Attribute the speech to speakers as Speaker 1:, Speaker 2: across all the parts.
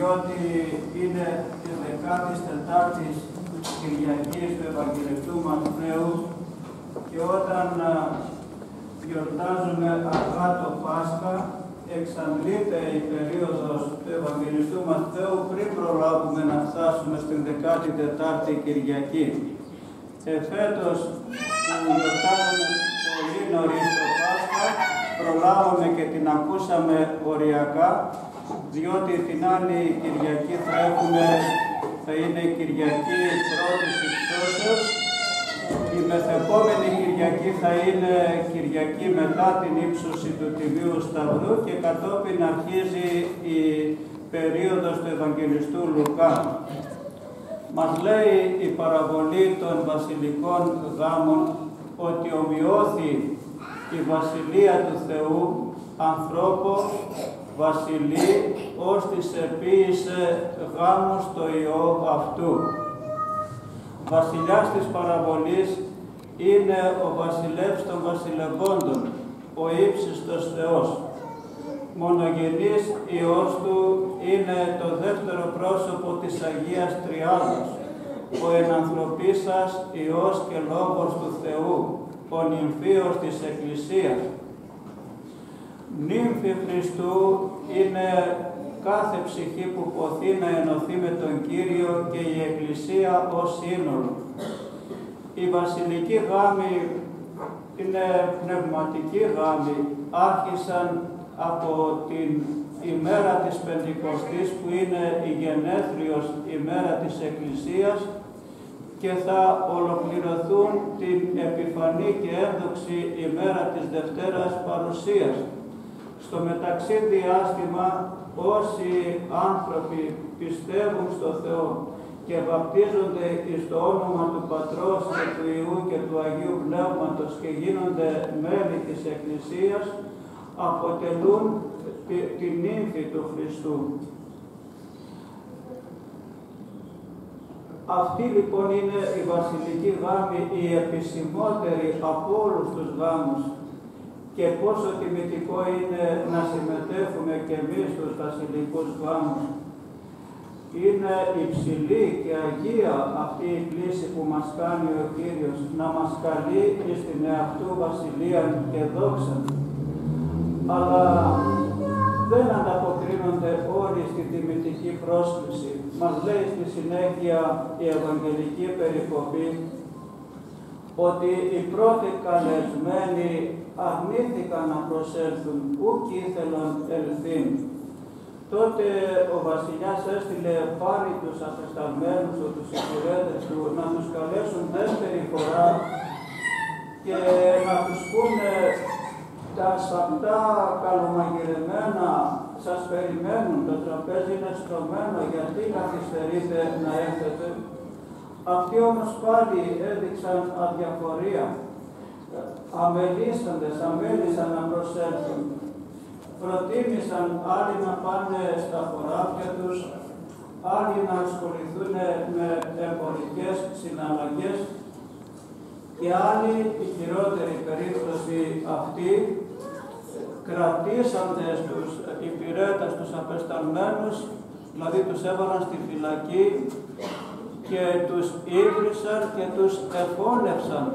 Speaker 1: διότι είναι της 14ης Κυριακής του Ευαγγελιστού Μαθαίου και όταν γιορτάζουμε αργά το Πάσχα, εξαντλείται η περίοδος του Ευαγγελιστού Μαθαίου πριν προλάβουμε να φτάσουμε στην 14η Κυριακή. Εφέτος που γιορτάζουμε πολύ νωρίς το Πάσχα, προλάβαμε και την ακούσαμε οριακά, διότι την άλλη Κυριακή θα έχουμε, θα είναι η Κυριακή πρώτης υψώσεως, η μεθεπόμενη Κυριακή θα είναι Κυριακή μετά την ύψωση του Τιμίου Σταυρού και κατόπιν αρχίζει η περίοδος του Ευαγγελιστού Λουκά. Μας λέει η παραβολή των βασιλικών γάμων ότι ομοιώθη η Βασιλεία του Θεού ανθρώπος βασιλεί ως της επίησε γάμου στο Υιό αυτού. Βασιλιάς της παραβολής είναι ο βασιλεύς των βασιλευόντων, ο ύψιστος Θεός. Μονογενής Υιός του είναι το δεύτερο πρόσωπο της Αγίας Τριάδας, ο ενανθρωπίσας Υιός και Λόγος του Θεού, ο νυμφίος της Εκκλησίας. Νύμφη Χριστού είναι κάθε ψυχή που ποθεί να ενωθεί με τον Κύριο και η Εκκλησία ως σύνολο. Η βασιλική γάμη είναι πνευματική γάμη, άρχισαν από την ημέρα της Πεντηκοστής που είναι η γενέθριος ημέρα της Εκκλησίας και θα ολοκληρωθούν την επιφανή και ένδοξη ημέρα της Δευτέρας Παρουσίας. Στο μεταξύ διάστημα όσοι άνθρωποι πιστεύουν στο Θεό και βαπτίζονται εις το όνομα του Πατρός και του Ιού και του Αγίου Πνεύματος και γίνονται μέλη της Εκκλησίας, αποτελούν την ύμφη του Χριστού. Αυτή λοιπόν είναι η βασιλική γάμη, η επισημότερη από όλους τους γάμους και πόσο τιμητικό είναι να συμμετέχουμε και εμείς στους βασιλικούς γάμους. Είναι υψηλή και αγία αυτή η κλίση που μας κάνει ο Κύριος, να μας καλεί στην εαυτού βασιλεία και δόξα. Αλλά δεν ανταποκρίνονται όλοι στη τιμητική πρόσκληση. Μας λέει στη συνέχεια η Ευαγγελική Περικοπή ότι οι πρώτοι καλεσμένοι αρνήθηκαν να προσέλθουν, ούκ ήθελαν ελθύν. Τότε ο βασιλιάς έστειλε πάλι τους απεσταλμένους του, τους υπηρέτες του, να τους καλέσουν δεύτερη φορά και να τους πούνε τα σφακτά καλομαγειρεμένα σας περιμένουν, το τραπέζι είναι στρωμένο, γιατί καθυστερείτε να έρθετε; Αυτοί όμως πάλι έδειξαν αδιαφορία αμελήσαντες, αμέλησαν να προσέλθουν. Προτίμησαν άλλοι να πάνε στα χωράφια τους, άλλοι να ασχοληθούν με εμπορικές συναλλαγές και άλλοι, η χειρότερη περίπτωση αυτή, κρατήσαντες τους υπηρέτες, τους απεσταλμένους, δηλαδή τους έβαλαν στη φυλακή και τους ίδρυσαν και τους εφώνευσαν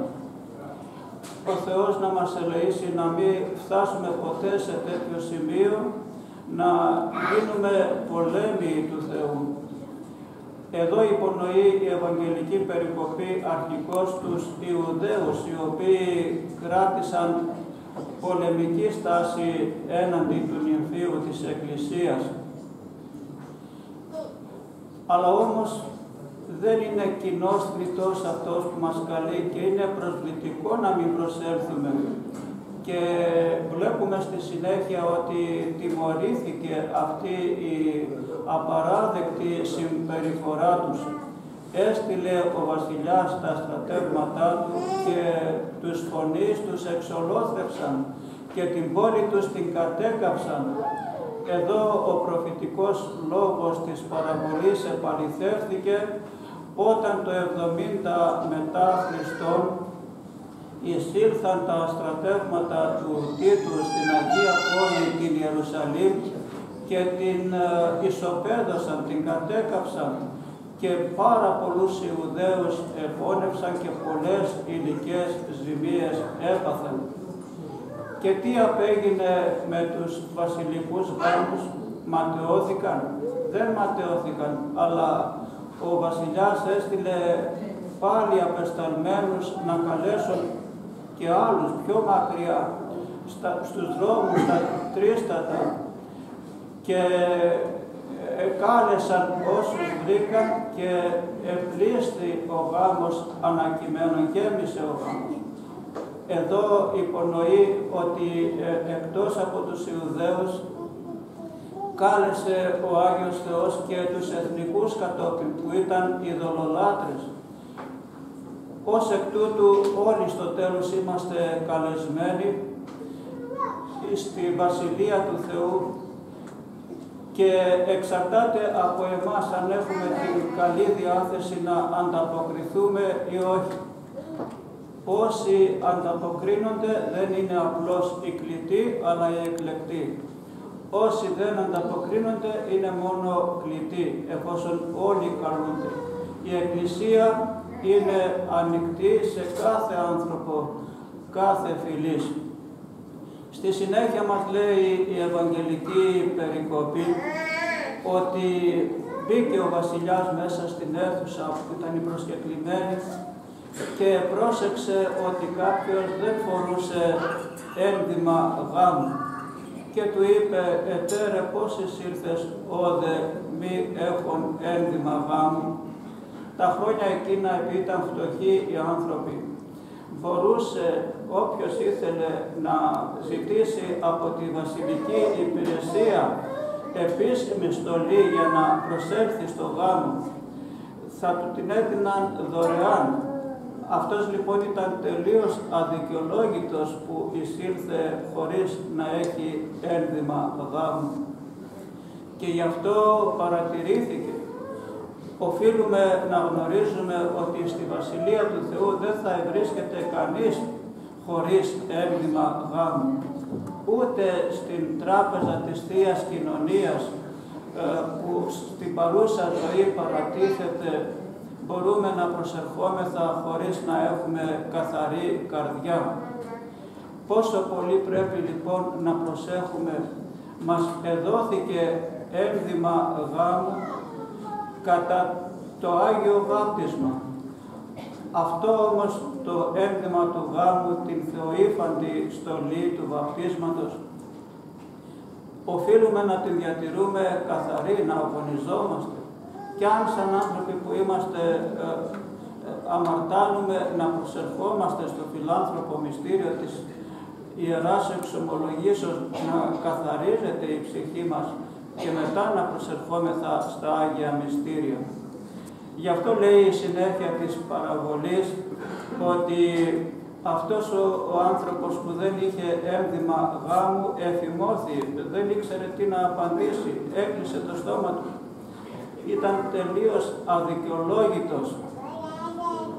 Speaker 1: ο Θεός να μας ελεήσει να μην φτάσουμε ποτέ σε τέτοιο σημείο να γίνουμε πολέμοι του Θεού. Εδώ υπονοεί η Ευαγγελική Περικοπή αρχικώς τους Ιουδαίους, οι οποίοι κράτησαν πολεμική στάση έναντι του νυμφίου της Εκκλησίας. Αλλά όμως δεν είναι κοινός κριτός αυτός που μας καλεί και είναι προσβλητικό να μην προσέλθουμε. Και βλέπουμε στη συνέχεια ότι τιμωρήθηκε αυτή η απαράδεκτη συμπεριφορά τους. Έστειλε ο βασιλιάς τα στρατεύματά του και τους φωνείς τους εξολόθρευσαν και την πόλη τους την κατέκαψαν. Εδώ ο προφητικός λόγος της παραβολής επαληθεύθηκε όταν το 70 μετά Χριστόν εισήλθαν τα στρατεύματα του Τίτου στην Αγία Πόλη την Ιερουσαλήμ και την ε, ισοπαίδωσαν, την κατέκαψαν και πάρα πολλούς Ιουδαίους επώνευσαν και πολλές υλικές ζημίες έπαθαν. Και τι απέγινε με τους βασιλικούς γάμους, ματαιώθηκαν, δεν ματαιώθηκαν, αλλά ο βασιλιάς έστειλε πάλι απεσταλμένους να καλέσουν και άλλους πιο μακριά στα, στους δρόμους, στα τρίστατα και ε, κάλεσαν όσους βρήκαν και επλήστη ο γάμος ανακειμένων, γέμισε ο γάμος. Εδώ υπονοεί ότι ε, εκτός από τους Ιουδαίους κάλεσε ο Άγιος Θεός και τους εθνικούς κατόπιν που ήταν ειδωλολάτρες. Ως εκ τούτου όλοι στο τέλος είμαστε καλεσμένοι στη Βασιλεία του Θεού και εξαρτάται από εμάς αν έχουμε την καλή διάθεση να ανταποκριθούμε ή όχι. Όσοι ανταποκρίνονται δεν είναι απλώς οι κλητοί, αλλά οι εκλεκτοί. Όσοι δεν ανταποκρίνονται είναι μόνο κλητοί, εφόσον όλοι καλούνται. Η Εκκλησία είναι ανοιχτή σε κάθε άνθρωπο, κάθε φυλής. Στη συνέχεια μας λέει η Ευαγγελική Περικοπή ότι μπήκε ο βασιλιάς μέσα στην αίθουσα που ήταν η προσκεκλημένη και πρόσεξε ότι κάποιος δεν φορούσε ένδυμα γάμου και του είπε «Ετέρε πώς ήρθες όδε μη έχουν ένδυμα γάμου». Τα χρόνια εκείνα επειδή ήταν φτωχοί οι άνθρωποι μπορούσε όποιος ήθελε να ζητήσει από τη βασιλική υπηρεσία επίσημη στολή για να προσέλθει στο γάμο, θα του την έδιναν δωρεάν. Αυτός λοιπόν ήταν τελείως αδικαιολόγητος που εισήλθε χωρίς να έχει ένδυμα γάμου. Και γι' αυτό παρατηρήθηκε οφείλουμε να γνωρίζουμε ότι στη Βασιλεία του Θεού δεν θα βρίσκεται κανείς χωρίς ένδυμα γάμου. Ούτε στην τράπεζα της Θείας Κοινωνίας ε, που στην παρούσα ζωή παρατίθεται μπορούμε να προσερχόμεθα χωρίς να έχουμε καθαρή καρδιά. Πόσο πολύ πρέπει λοιπόν να προσέχουμε. Μας εδόθηκε ένδυμα γάμου κατά το Άγιο Βάπτισμα. Αυτό όμως το ένδυμα του γάμου, την θεοήφαντη στολή του βαπτίσματος, οφείλουμε να την διατηρούμε καθαρή, να αγωνιζόμαστε. Και αν σαν άνθρωποι που είμαστε ε, ε, αμαρτάνουμε να προσερχόμαστε στο φιλάνθρωπο μυστήριο της Ιεράς Εξομολογήσεως να καθαρίζεται η ψυχή μας και μετά να προσερχόμεθα στα Άγια Μυστήρια. Γι' αυτό λέει η συνέχεια της παραβολής ότι αυτός ο, ο άνθρωπος που δεν είχε ένδυμα γάμου εφημώθη, δεν ήξερε τι να απαντήσει, έκλεισε το στόμα του. Ήταν τελείως αδικαιολόγητος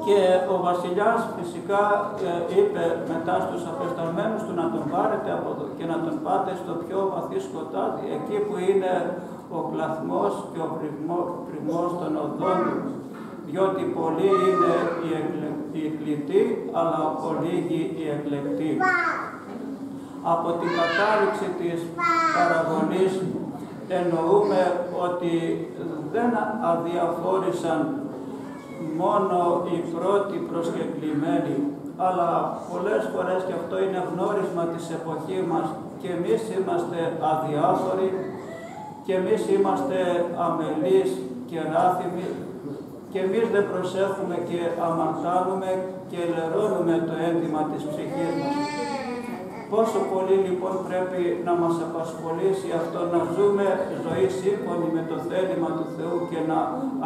Speaker 1: και ο βασιλιάς φυσικά ε, είπε μετά στους απεσταλμένους του να τον πάρετε από εδώ και να τον πάτε στο πιο βαθύ σκοτάδι, εκεί που είναι ο κλαθμός και ο πριμός των οδών διότι πολλοί είναι οι, εκλε... οι εκλεκτοί, αλλά λίγοι οι εκλεκτοί. Από την κατάληξη της παραγωνής εννοούμε ότι δεν αδιαφόρησαν μόνο οι πρώτοι προσκεκλημένοι, αλλά πολλές φορές και αυτό είναι γνώρισμα της εποχής μας και εμείς είμαστε αδιάφοροι και εμείς είμαστε αμελείς και ράθιμοι και εμείς δεν προσέχουμε και αμαρτάνουμε και λερώνουμε το έντυμα της ψυχής μας. Πόσο πολύ λοιπόν πρέπει να μας απασχολήσει αυτό να ζούμε ζωή σύμφωνη με το θέλημα του Θεού και να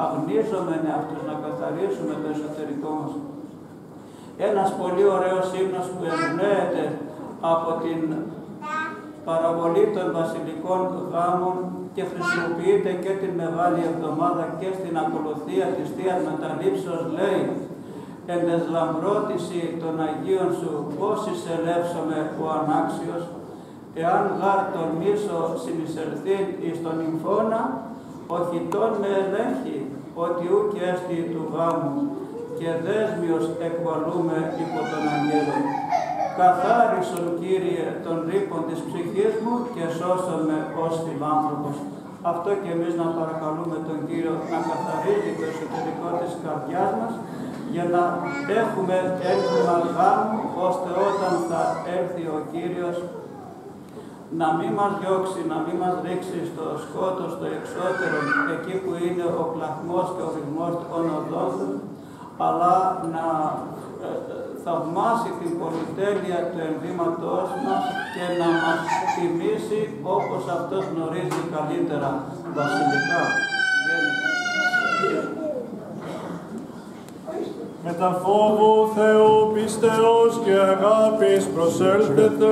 Speaker 1: αγνίζουμε αυτούς, να καθαρίσουμε το εσωτερικό μας. Ένας πολύ ωραίος ύμνος που εμπνέεται από την παραβολή των βασιλικών γάμων και χρησιμοποιείται και την Μεγάλη Εβδομάδα και στην ακολουθία της Θείας Μεταλήψεως λέει εν λαμπρότηση των Αγίων Σου, πώς εισελεύσαμε ο ανάξιος, εάν γάρ τολμήσω συνεισερθήν εις τον νυμφώνα, όχι τον με ελέγχει, ότι ούκ έστι του γάμου, και δέσμιος εκβαλούμε υπό τον αγγέλο. Καθάρισον, Κύριε, τον ρήπον της ψυχής μου και σώσον με ως φιλάνθρωπος. Αυτό και εμείς να παρακαλούμε τον Κύριο να καθαρίζει το εσωτερικό της καρδιάς μας για να έχουμε έλθημα γάμου, ώστε όταν θα έρθει ο Κύριος να μην μας διώξει, να μην μας ρίξει στο σκότο, στο εξώτερο, εκεί που είναι ο κλαχμός και ο ρηγμός των οδών, αλλά να ε, θαυμάσει την πολυτέλεια του ενδύματός μας και να μας τιμήσει όπως Αυτός γνωρίζει καλύτερα βασιλικά.
Speaker 2: Με τα φόβου Θεού πιστεώς και αγάπης προσέλθετε.